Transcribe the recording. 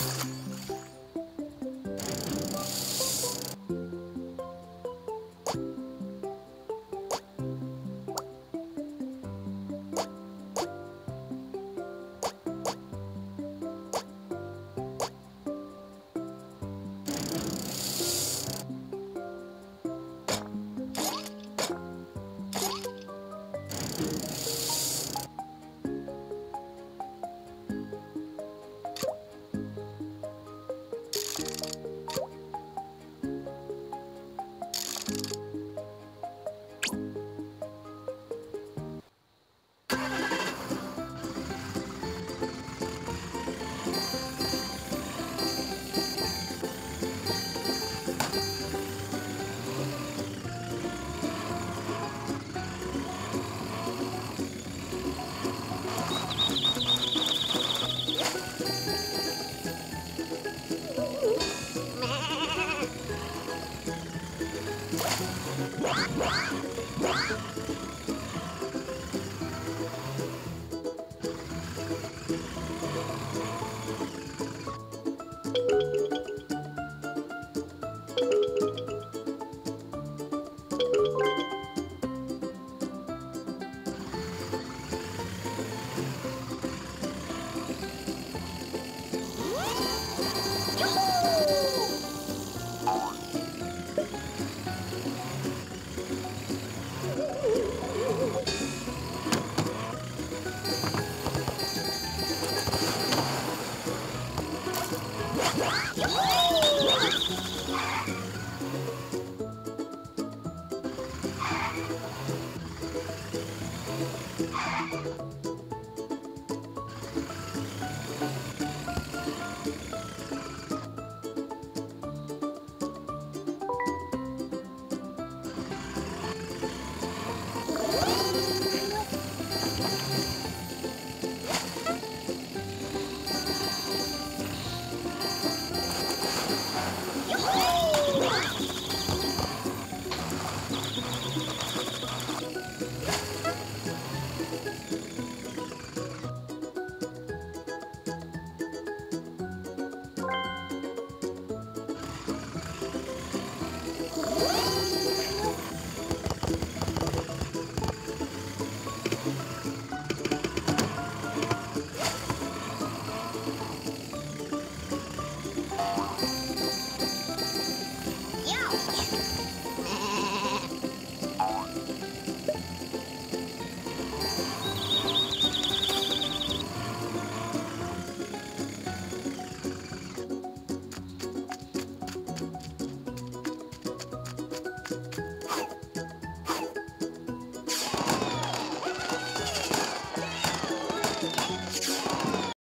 Yahoo! What? What? What?